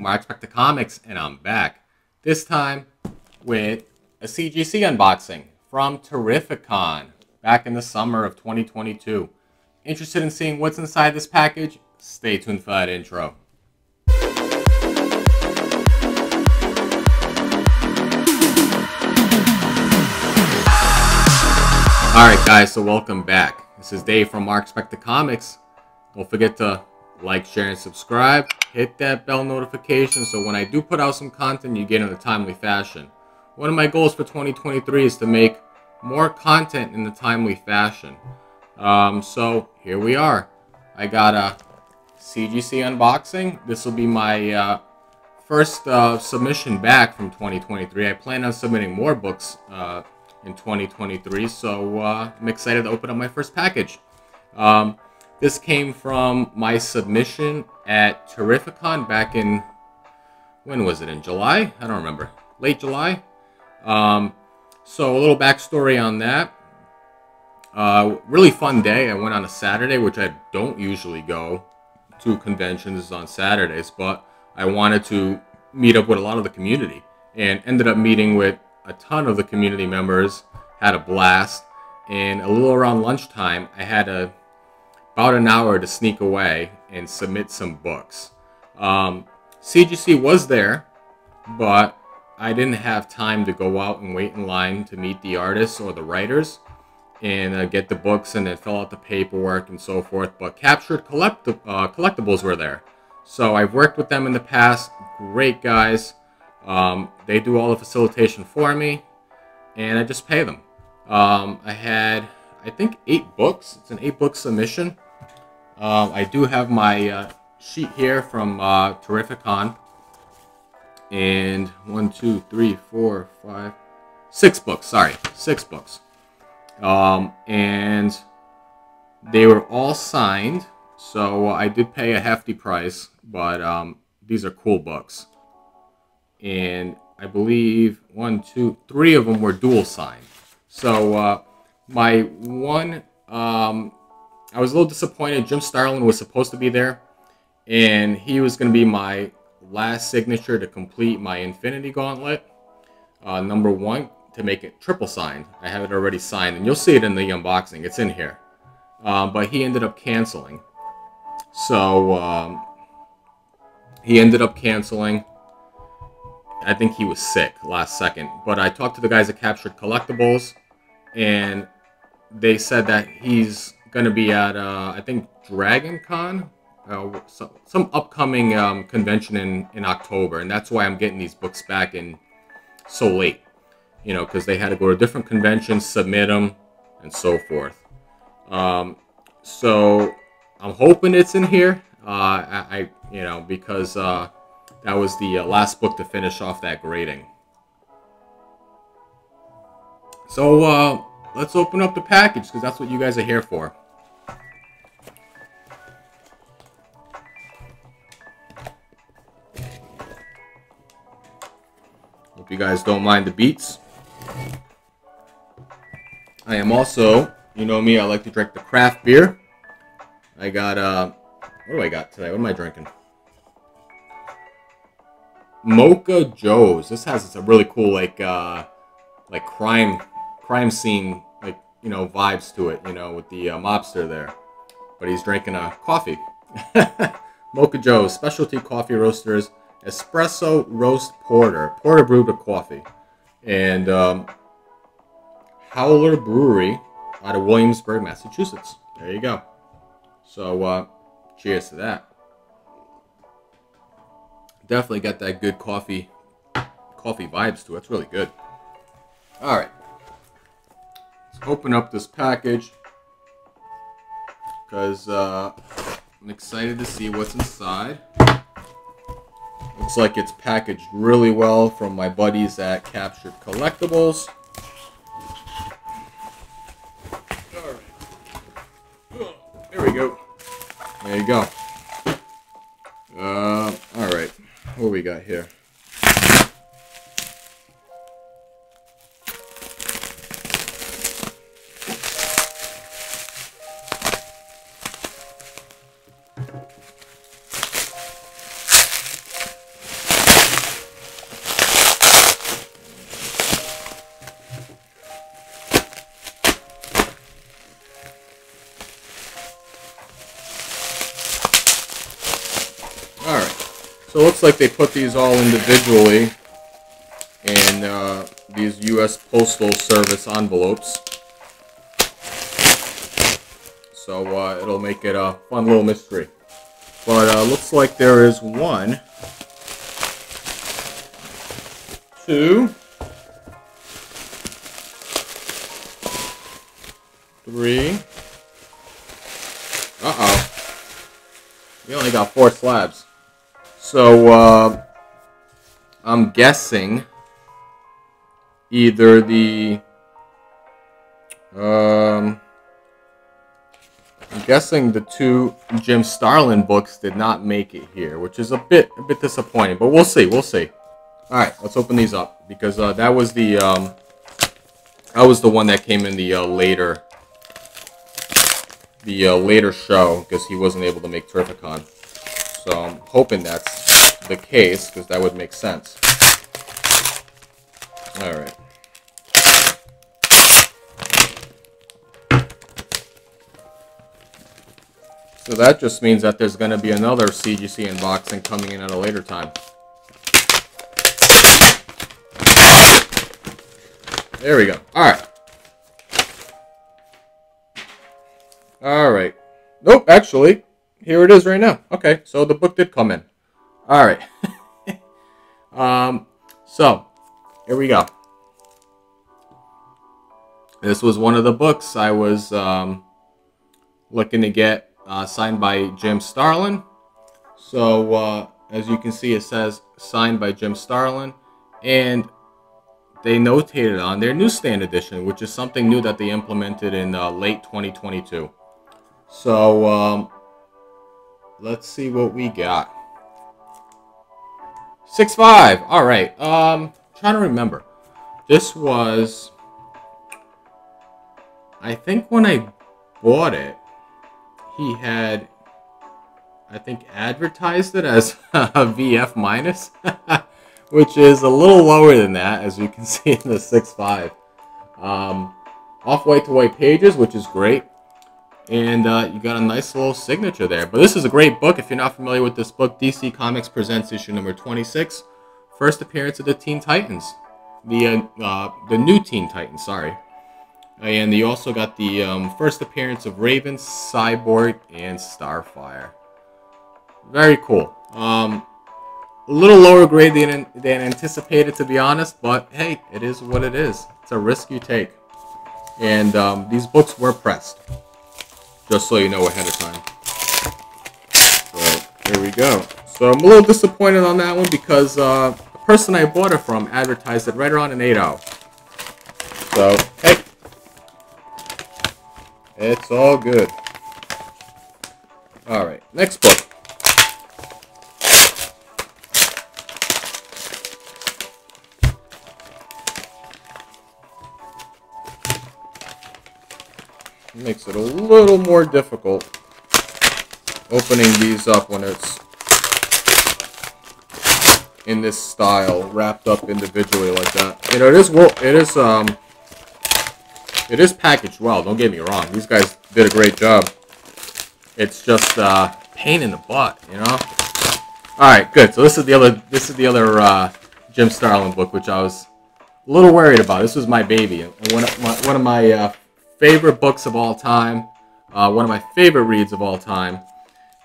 Marc Spector Comics, and I'm back. This time with a CGC unboxing from Terrificon back in the summer of 2022. Interested in seeing what's inside this package? Stay tuned for that intro. Alright guys, so welcome back. This is Dave from Marc Spector Comics. Don't forget to like, share, and subscribe. Hit that bell notification so when I do put out some content, you get in a timely fashion. One of my goals for 2023 is to make more content in the timely fashion. Um, so here we are. I got a CGC unboxing. This will be my uh, first uh, submission back from 2023. I plan on submitting more books uh, in 2023, so uh, I'm excited to open up my first package. Um, this came from my submission at Terrificon back in, when was it, in July? I don't remember. Late July? Um, so a little backstory on that. Uh, really fun day. I went on a Saturday, which I don't usually go to conventions on Saturdays, but I wanted to meet up with a lot of the community and ended up meeting with a ton of the community members, had a blast, and a little around lunchtime, I had a about an hour to sneak away and submit some books. Um, CGC was there, but I didn't have time to go out and wait in line to meet the artists or the writers and uh, get the books and then fill out the paperwork and so forth. But Captured collect uh, Collectibles were there. So I've worked with them in the past. Great guys. Um, they do all the facilitation for me, and I just pay them. Um, I had, I think, eight books. It's an eight-book submission. Um, I do have my uh, sheet here from uh, Terrificon. And one, two, three, four, five, six books. Sorry, six books. Um, and they were all signed. So I did pay a hefty price, but um, these are cool books. And I believe one, two, three of them were dual signed. So uh, my one um, I was a little disappointed. Jim Starlin was supposed to be there, and he was going to be my last signature to complete my Infinity Gauntlet. Uh, number one, to make it triple signed. I have it already signed, and you'll see it in the unboxing. It's in here. Um, but he ended up canceling. So, um, he ended up canceling. I think he was sick last second. But I talked to the guys at Captured Collectibles, and they said that he's going to be at, uh, I think, Dragon Con, uh, some, some upcoming um, convention in, in October. And that's why I'm getting these books back in so late, you know, because they had to go to different conventions, submit them, and so forth. Um, so I'm hoping it's in here. Uh, I, I, you know, because uh, that was the uh, last book to finish off that grading. So uh, let's open up the package because that's what you guys are here for. Guys don't mind the beats. I am also, you know me, I like to drink the craft beer. I got, uh, what do I got today? What am I drinking? Mocha Joe's. This has a really cool, like, uh, like crime, crime scene, like, you know, vibes to it, you know, with the uh, mobster there. But he's drinking a coffee. Mocha Joe's, specialty coffee roasters espresso roast porter, porter brewed with coffee, and um, Howler Brewery out of Williamsburg, Massachusetts. There you go. So, uh, cheers to that. Definitely got that good coffee, coffee vibes to it. It's really good. All right, let's open up this package because uh, I'm excited to see what's inside. Looks like it's packaged really well from my buddies at Captured Collectibles. There we go. There you go. So it looks like they put these all individually in uh, these U.S. Postal Service envelopes. So uh, it'll make it a fun little mystery. But uh, looks like there is one, two, three. Uh-oh. We only got four slabs. So, uh, I'm guessing either the, um, I'm guessing the two Jim Starlin books did not make it here, which is a bit a bit disappointing. But we'll see, we'll see. All right, let's open these up because uh, that was the um, that was the one that came in the uh, later the uh, later show because he wasn't able to make Terrificon. So I'm hoping that's the case because that would make sense. All right. So that just means that there's going to be another CGC unboxing coming in at a later time. There we go. Alright. Alright. Nope, actually, here it is right now. Okay, so the book did come in. Alright. um, so, here we go. This was one of the books I was um, looking to get uh, signed by Jim Starlin. So uh, as you can see, it says signed by Jim Starlin, and they notated on their newsstand edition, which is something new that they implemented in uh, late 2022. So um, let's see what we got. Six five. All right. Um, trying to remember. This was, I think, when I bought it he had, I think, advertised it as a VF minus, which is a little lower than that, as you can see in the 6.5. Um, off-white to white pages, which is great. And uh, you got a nice little signature there. But this is a great book. If you're not familiar with this book, DC Comics presents issue number 26. First appearance of the Teen Titans. The, uh, uh, the new Teen Titans, sorry. And you also got the um, first appearance of Raven, Cyborg, and Starfire. Very cool. Um, a little lower grade than, than anticipated, to be honest, but hey, it is what it is. It's a risk you take. And um, these books were pressed, just so you know ahead of time. So, here we go. So I'm a little disappointed on that one because uh, the person I bought it from advertised it right around an 8.0. So, hey, it's all good. Alright, next book. Makes it a little more difficult opening these up when it's in this style, wrapped up individually like that. You know, it is well, it is um it is packaged well, don't get me wrong. These guys did a great job. It's just uh, pain in the butt, you know? Alright, good. So this is the other this is the other uh, Jim Starlin book, which I was a little worried about. This was my baby. One of my, one of my uh, favorite books of all time. Uh, one of my favorite reads of all time.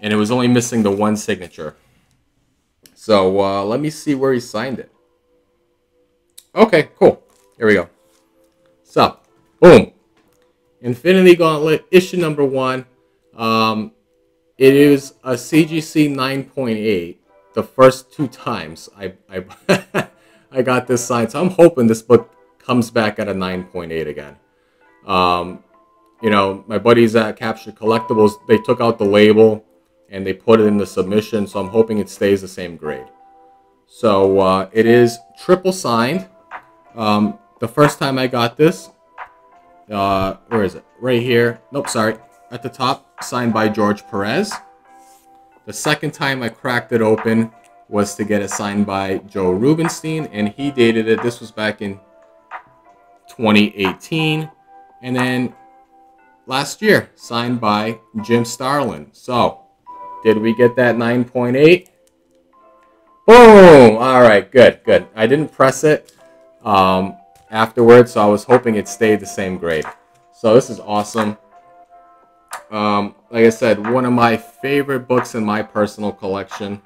And it was only missing the one signature. So uh, let me see where he signed it. Okay, cool. Here we go. So, Boom. Infinity Gauntlet, issue number one. Um, it is a CGC 9.8. The first two times I, I, I got this signed. So I'm hoping this book comes back at a 9.8 again. Um, you know, my buddies at Capture Collectibles, they took out the label and they put it in the submission. So I'm hoping it stays the same grade. So uh, it is triple signed. Um, the first time I got this, uh, where is it? Right here. Nope, sorry. At the top, signed by George Perez. The second time I cracked it open was to get it signed by Joe Rubinstein, and he dated it. This was back in 2018. And then last year, signed by Jim Starlin. So, did we get that 9.8? Boom! All right, good, good. I didn't press it um, afterwards, so I was hoping it stayed the same grade. So this is awesome. Um, like I said, one of my favorite books in my personal collection.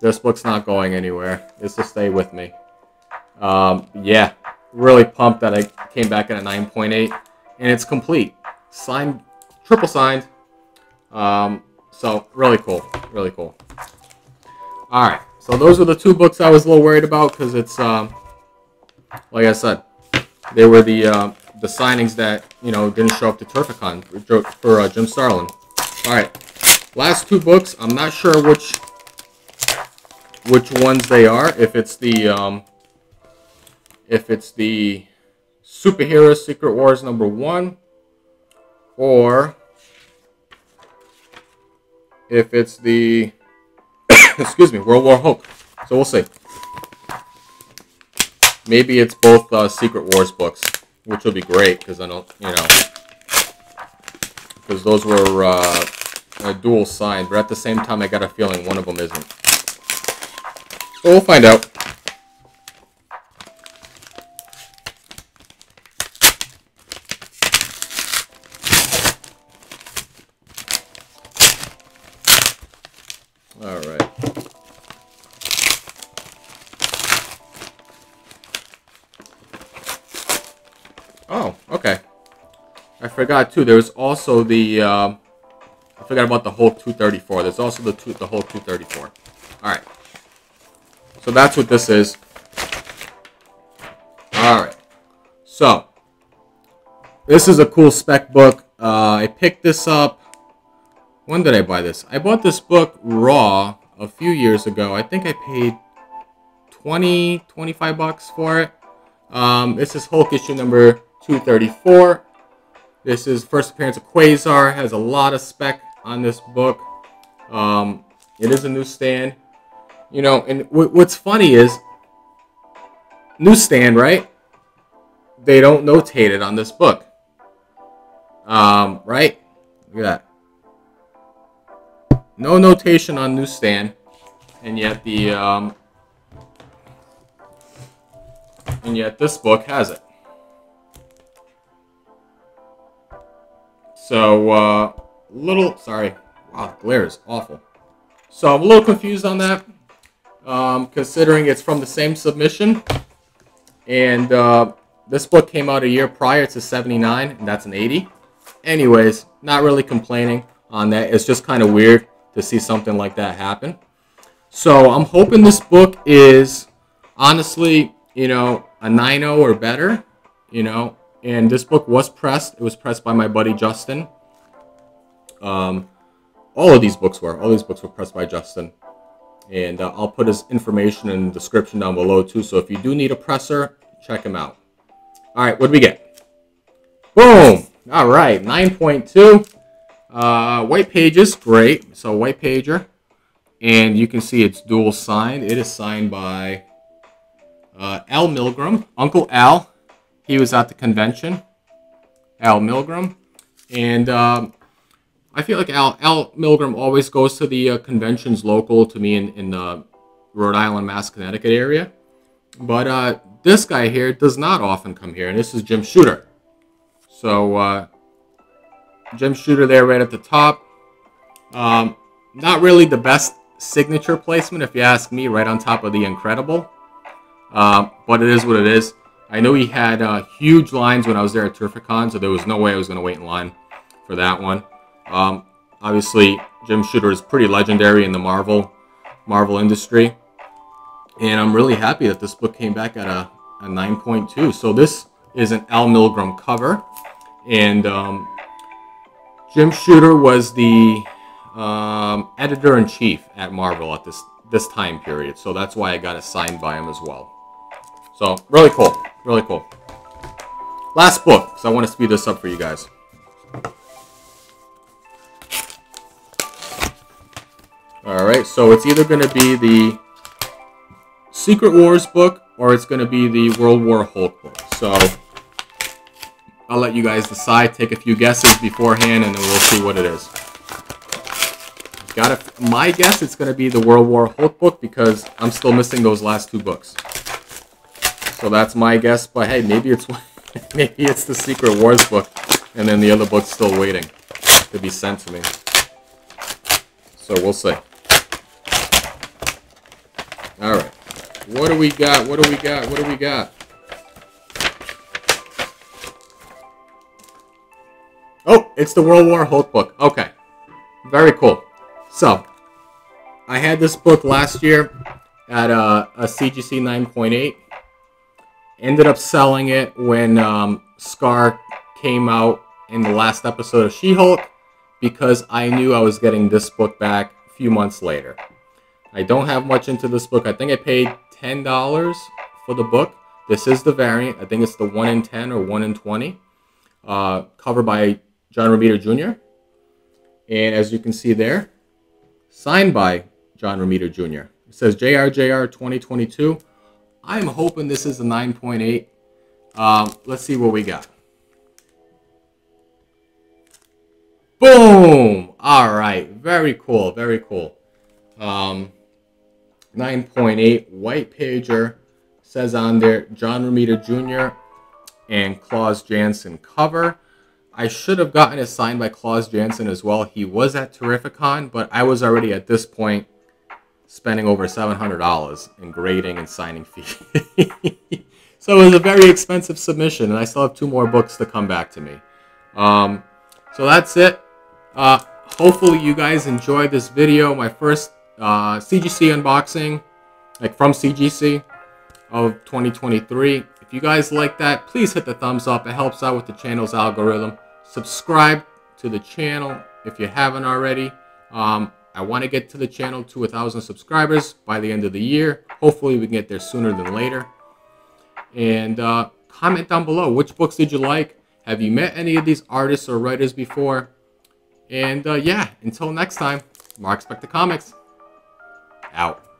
This book's not going anywhere. This will stay with me. Um, yeah, really pumped that I came back at a 9.8, and it's complete. Signed, triple signed. Um, so really cool, really cool. All right, so those are the two books I was a little worried about because it's, um, like I said, they were the uh, the signings that you know didn't show up to Terrificon for, for uh, Jim Starlin. All right, last two books. I'm not sure which which ones they are. If it's the um, if it's the Superhero Secret Wars number one, or if it's the excuse me World War Hulk. So we'll see. Maybe it's both uh, Secret Wars books, which will be great because I don't, you know, because those were uh, dual signed. But at the same time, I got a feeling one of them isn't. We'll find out. All right. Oh, okay. I forgot too. There's also the. Uh, I forgot about the whole 234. There's also the two, the Hulk 234. All right. So that's what this is. All right. So this is a cool spec book. Uh, I picked this up. When did I buy this? I bought this book raw a few years ago. I think I paid 20, 25 bucks for it. Um, this is Hulk issue number 234. This is first appearance of Quasar. Has a lot of spec on this book. Um, it is a newsstand. You know, and what's funny is newsstand, right? They don't notate it on this book. Um, right? Look at that. No notation on newsstand, and yet the um, and yet this book has it. So, uh, little, sorry, wow, the glare is awful. So I'm a little confused on that, um, considering it's from the same submission. And uh, this book came out a year prior to 79, and that's an 80. Anyways, not really complaining on that. It's just kind of weird to see something like that happen. So I'm hoping this book is, honestly, you know, a 9.0 or better, you know, and this book was pressed. It was pressed by my buddy Justin. Um, all of these books were. All these books were pressed by Justin. And uh, I'll put his information in the description down below too. So if you do need a presser, check him out. All right, what do we get? Boom! All right, 9.2. Uh, white pages, great. So white pager. And you can see it's dual signed. It is signed by uh, Al Milgrom, Uncle Al. He was at the convention, Al Milgrom, And um, I feel like Al, Al Milgrom always goes to the uh, conventions local to me in, in the Rhode Island, Mass, Connecticut area. But uh, this guy here does not often come here, and this is Jim Shooter. So, uh, Jim Shooter there right at the top. Um, not really the best signature placement, if you ask me, right on top of the Incredible. Uh, but it is what it is. I know he had uh, huge lines when I was there at Terrificon, so there was no way I was going to wait in line for that one. Um, obviously, Jim Shooter is pretty legendary in the Marvel Marvel industry, and I'm really happy that this book came back at a, a 9.2. So this is an Al Milgrom cover, and um, Jim Shooter was the um, editor in chief at Marvel at this this time period. So that's why I got it signed by him as well. So really cool. Really cool. Last book, because I want to speed this up for you guys. Alright, so it's either going to be the Secret Wars book or it's going to be the World War Hulk book. So I'll let you guys decide, take a few guesses beforehand, and then we'll see what it is. Got to my guess it's gonna be the World War Hulk book because I'm still missing those last two books. So that's my guess. But hey, maybe it's maybe it's the Secret Wars book, and then the other book's still waiting to be sent to me. So we'll see. All right. What do we got? What do we got? What do we got? It's the World War Hulk book. Okay. Very cool. So, I had this book last year at a, a CGC 9.8. Ended up selling it when um, Skaar came out in the last episode of She-Hulk because I knew I was getting this book back a few months later. I don't have much into this book. I think I paid $10 for the book. This is the variant. I think it's the 1 in 10 or 1 in 20. Uh, covered by John Romita Jr. And as you can see there, signed by John Romita Jr. It says JRJR 2022. I'm hoping this is a 9.8. Um, let's see what we got. Boom! All right, very cool, very cool. Um, 9.8 white pager says on there John Romita Jr. and Klaus Janson cover. I should have gotten it signed by Klaus Janson as well. He was at Terrificon, but I was already at this point spending over $700 in grading and signing fee. so it was a very expensive submission, and I still have two more books to come back to me. Um, so that's it. Uh, hopefully you guys enjoyed this video, my first uh, CGC unboxing, like from CGC of 2023. If you guys like that, please hit the thumbs up. It helps out with the channel's algorithm. Subscribe to the channel if you haven't already. Um, I want to get to the channel to a thousand subscribers by the end of the year. Hopefully we can get there sooner than later. And uh, comment down below, which books did you like? Have you met any of these artists or writers before? And uh, yeah, until next time, Marc Spector Comics. Out.